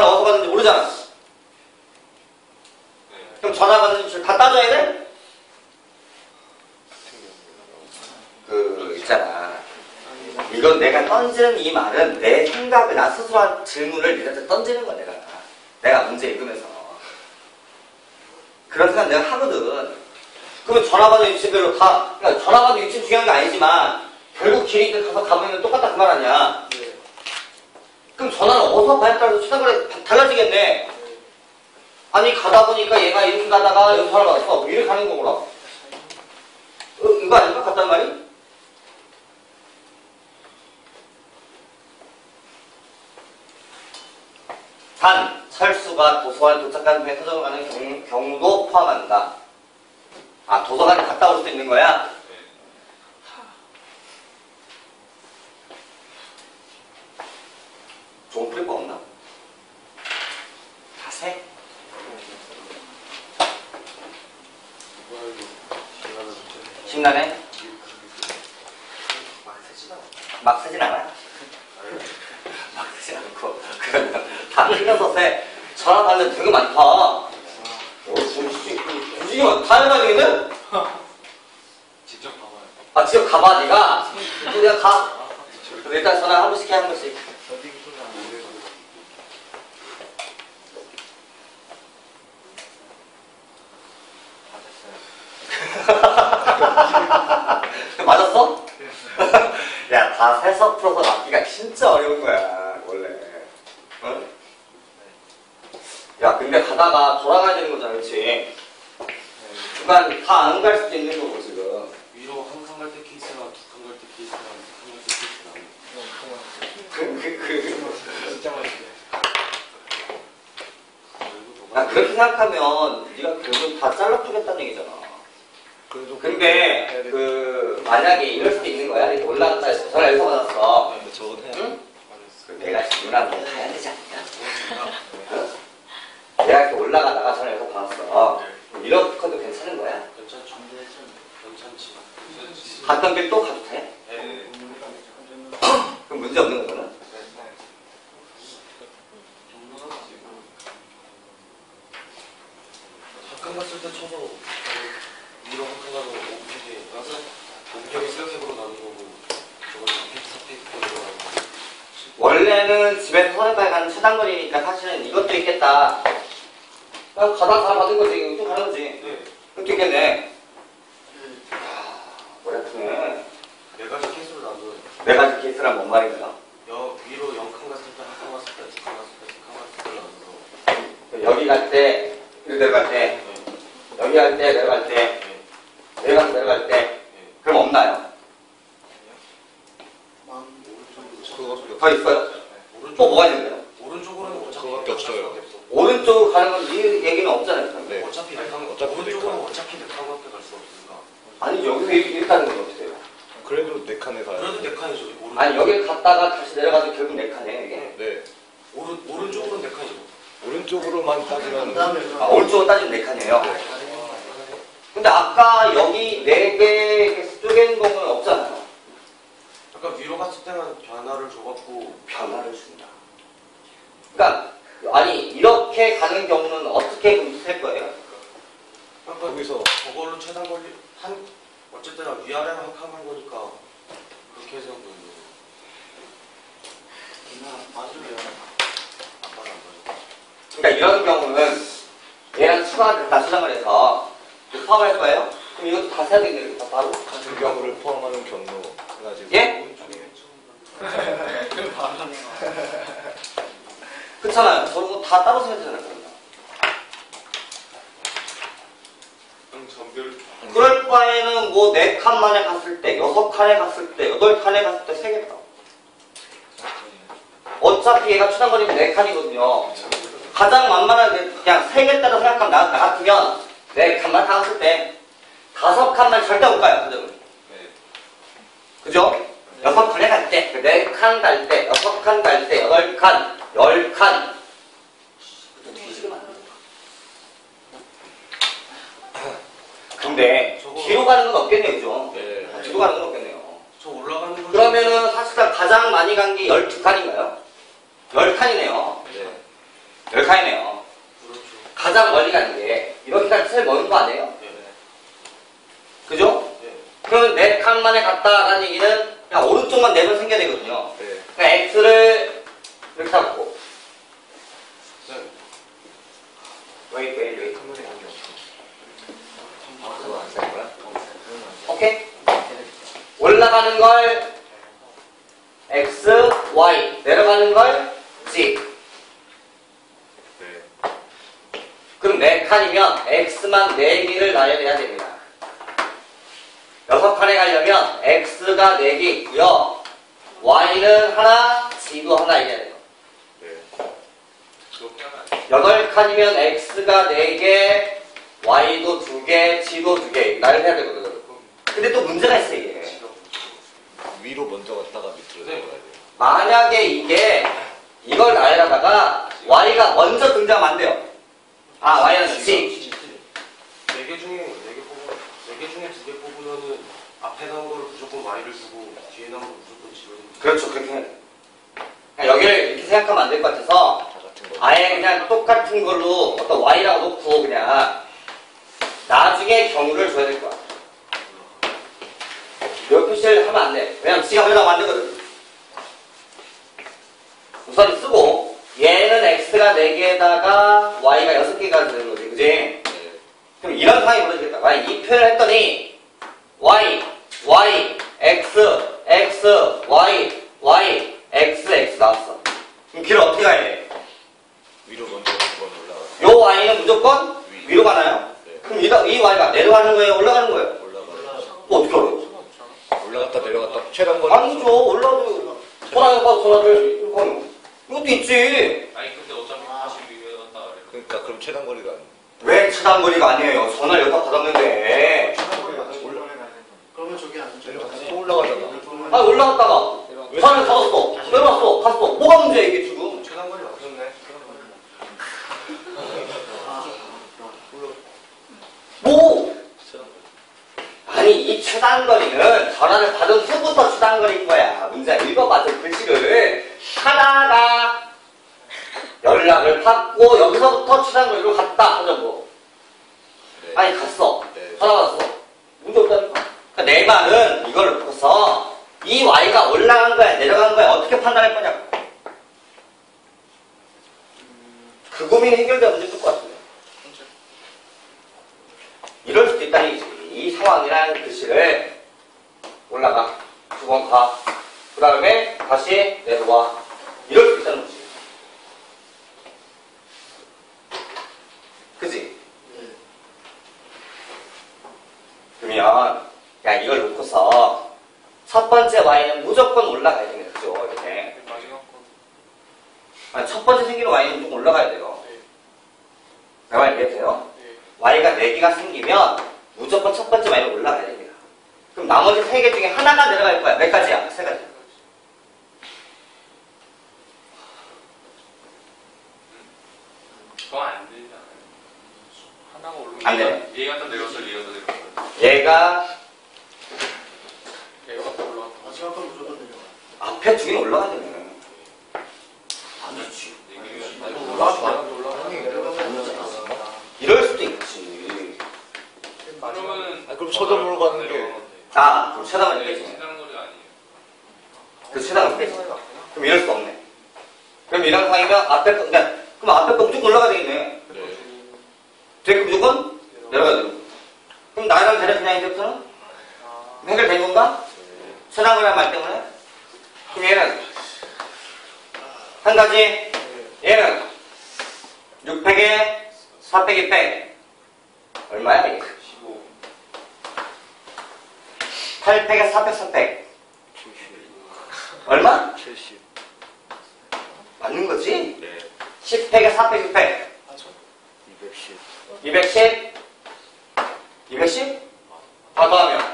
어디서 받는지 모르잖아. 그럼 전화 받는 줄다 따져야 돼? 그 있잖아. 이건 내가 던지는 이 말은 내 생각을 나 스스로 한 질문을 니한테 던지는 거야 내가. 내가 문제 읽으면서. 그런 생각 내가 하거든. 그러면 전화 받는 위치별로 다, 그러니까 전화 받는 위치 중요한 게 아니지만 결국 길이 가서 가보면 똑같다 그 말 아니야. 그럼 전화는 어디서 따라서 찾아보래 달라지겠네. 아니 가다 보니까 얘가 이렇게 가다가 여기 전화 받았어. 이렇게 가는 거구나. 어, 이거 아닌가? 같단 말이? 단, 철수가 도서관 도착한 후에 서점을 가는 경, 경우 도 포함한다. 아, 도서관에 갔다 올 수도 있는 거야? 좋은 프리퍼 없나? 자세? 심란해? 막 쓰진 않아? 막 쓰진 않고 그러면 다 틀려서 세 전화 받는 되게 많다 어, 굳이 굳이 다 해야 되겠네? 직접 봐봐요. 아 직접 가봐 네가 그럼 내가 가 그럼 일단 전화 한 번씩 해 한 번씩 맞았어? 야, 다 세서 풀어서 맞기가 진짜 어려운 거야, 원래. 어? 야, 근데 가다가 돌아가야 되는 거잖아, 그치? 그러니까 다안 갈 수도 있는 거고, 지금. 위로 한칸 갈때 케이스랑 두칸갈때 케이스랑 세칸갈 때 케이스랑. 그, 그, 그. 진짜 맛있게. 야, 그렇게 생각하면 네가 결국 다 잘라 풀겠다는 얘기잖아. 근데, 그, 만약에 이럴 수도 있는 거야. 이렇게 올라갔다 해서 전화 여기서 받았어. 근데 저건 해야 응? 그 내가 질문하면 가야 되지 않냐? 어? 내가 이렇게 올라가다가 전화 여기서 받았어. 이렇게도 괜찮은 거야? 괜찮죠? 괜찮지. 갔던 길또 가도 돼? 네. 그럼 문제 없는 거잖아. 한칸 갔을 때 쳐서 위로 한 칸 가서 오피게 나서 오피하게 세색으로 나는 거고 저걸 픽스 테이프로 나는 거. 원래는 집에서 서울까지 가는 최단거리니까 사실은 이것도 있겠다. 그냥 가다 가 받은 거지. 또 가는 거지. 네. 그것도 있겠네. 어렵네. 네 가지 케이스로 나눠요. 네 가지 케이스란 뭔 말인가요? 여 위로 0칸 갔을 때, 한칸 갔을 때, 두칸 갔을 때, 세칸 갔을 때. 여기 갈 때, 여기 내려갈 때, 네. 여기 갈 때, 내려갈 때, 네. 내려가서 내려갈 때, 네. 그럼 없나요? 더 있어요? 오른쪽 또 뭐가 있는데요? 오른쪽으로는 어차피 없어요. 오른쪽으로 가는 건 이 얘기는 없잖아요. 그럼. 네. 어차피 네 칸, 어차피 네 오른쪽으로 칸. 어차피 네 칸밖에 갈 수 없으니까. 아니 여기서 이렇게 이렇게 하는 건 어떻게 돼요? 그래도 네 칸에 가야 그래도 돼. 네 칸이죠. 오른, 아니 여기 갔다가 다시 내려가서 결국 네 칸이에요 이게. 네. 오른 오른쪽으로는 네 칸이죠. 오른쪽으로만 따지면 아, 오른쪽으로 따지면 네 칸이에요. 근데 아까 여기 네개 쪼개는 거는 없잖아요. 아까 위로 갔을 때는 변화를 줘갖고 변화를 준다. 그러니까 아니 이렇게 가는 경우는 어떻게 분석할 거예요? 아까 거기서 저걸로 최단 거리 한 어쨌든 위아래로 한칸간 거니까 그렇게 해서 보는. 맞으면 안 맞아 안 맞아. 그러니까 이런 경우는 얘랑 추가가 수정을 해서 포함할 거예요? 그럼 이것도 다 세야 되겠네요. 바로. 그 경우를 포함하는 경로 예? 그렇잖아요. 저거 다 따로 세야 되잖아요. 그럴 바에는 뭐 네 칸만에 갔을 때, 여섯 칸에 갔을 때, 여덟 칸에 갔을 때 세겠다. 어차피 얘가 추단거리면 네 칸이거든요. 가장 만만한 게 그냥 세겠다고 생각하면 나, 나 같으면 네 칸만 다 갔을 때 다섯 칸만 절대 못 가요. 그죠? 그죠? 여섯 칸에 갈 때, 네 칸 갈 때, 여섯 칸 갈 때, 여덟 칸, 열 칸. 근데 뒤로 가는 건 없겠네요, 그죠? 네. 아, 뒤로 가는 건 없겠네요. 저 올라가는 거 그러면은 사실상 가장 많이 간게 12칸인가요? 10칸이네요. 네. 열 칸이네요. 그렇죠. 가장 멀리 가는 게 이렇게가 제일 먼 거 아니에요? 네. 그죠? 네. 그럼 네 칸만에 갔다라는 얘기는 그냥 오른쪽만 네 번 생겨야 되거든요. 네. 그러니까 x를 이렇게 잡고 네. wait wait wait 카메라에 관계 없어. 거야? 오케이? 올라가는 걸 x, y 내려가는 걸 z 네. 그럼 네 칸이면 x만 네 개를 나열해야 됩니다. 여섯 칸에 가려면 x가 네개 있고요. y는 하나, z도 하나 있어야 돼요. 네. 여덟 칸이면 x가 네 개, y도 두 개, z도 두개 나열해야 되거든. 그럼 근데 또 문제가 있어 이게. 위로 먼저 갔다가 밑으로 네. 내려가야 돼. 만약에 이게 이걸 나열하다가 y가 먼저 등장하면 안 돼요. 아 y는 z. 네개 중에 네개 뽑으 네개 중에 두개 뽑으면은 앞에 나온 거를 무조건 Y를 주고 뒤에 나온 걸 무조건 Z를 주고 그렇죠 그렇게 해야 돼. 그냥 여기를 이렇게 생각하면 안 될 것 같아서. 아예 그냥 똑같은 걸로 어떤 y라고 놓고 그냥 나중에 경우를 줘야 될것 같아. 몇 표시를 하면 안 돼. 왜냐면 지가 하려고 안 되거든. 우선 쓰고 얘는 x가 4개에다가 y가 6개가 되는 거지. 그지? 네. 그럼 이런 상황이 벌어지겠다. 만약 이 표현을 했더니 y, y, x, x, y, y, x, x 나왔어. 그럼 길을 어떻게 가야 돼? 위로 먼저 두번 올라가. 요 y는 무조건 위. 위로 가나요? 네. 그럼 이, 이 y가 내려가는 거예요? 올라가는 거예요? 올라가. 뭐 어떻게 알아요? 올라갔다 내려갔다 최단 거리. 아니죠. 올라도 전화를 받고 전화를 하면 이것도 있지. 아니 근데 어차피 다시 위에 갔다 그래 그러니까 그럼 최단 거리가 안왜 차단 거리가 아니에요? 전화를 여기다 받았는데. 그러면 저기 안 내려갔다 또 올라가잖아. 아 올라갔다가 전화를 받았어. 내려왔어. 갔어. 뭐가 문제야 이게 지금? 최단 거리 맞췄네 뭐? 아니 이 최단거리는 전화를 받은 후부터 최단거리인 거야. 문제가 읽어봐 저 글씨를 하다가 연락을 받고 여기서부터 최단거리로 갔다 하자고. 네. 아니 갔어. 네. 전화 받았어. 문제 없다니까. 그러니까 내 말은 이걸 놓고서 이 y가 올라간 거야 내려간 거야 어떻게 판단할 거냐고. 그 고민 해결돼야 문제 풀것 같은데. 이럴 수도 있다는 얘기지. 이 상황이라는 글씨를 올라가, 두 번 가, 그 다음에 다시 내려와. 이럴 수 있다는. 그지? 그러면, 야, 이걸 놓고서 첫 번째 y는 무조건 올라가야 됩니다. 그죠? 이렇게. 아니, 첫 번째 생기는 y는 무조건 올라가야 돼요. 네. 내말 이해돼요? 네. y가 4개가 생기면 무조건 첫 번째 y는 올라가야 됩니다. 그럼 나머지 3개 중에 하나가 내려갈 거야. 몇 가지야? 세 가지. 그거 안 되잖아요. 하나가 안 얘가, 또 내려서 얘가 또 내려서 얘가 건 무조건 내려가. 앞에 두 개는 올라가야 되네. 아니지. 얘가 올라가. 이럴 수도 있지. 그러면은 아, 그럼 서점으로 가는 게- 아, 그럼 네, 거리 아니에요. 그 최단은 빼지. 그럼 이럴 수 없네. 그럼 이런 상황이면 앞에 거, 그러니까 그럼 앞에 거 무조건 올라가야 되겠네. 네. 되게 무조건 내려가야 되고. 그럼 나이랑 대략 그냥 이제부터는 해결된 건가? 최단거리란 말 때문에? 그럼 얘는 한 가지 얘는 600에 400에 100 얼마야 이게? 15. 800에 400, 400 70. 얼마? 70. 맞는 거지? 네. 10팩에 400, 600 210. 210 210? 다 더하면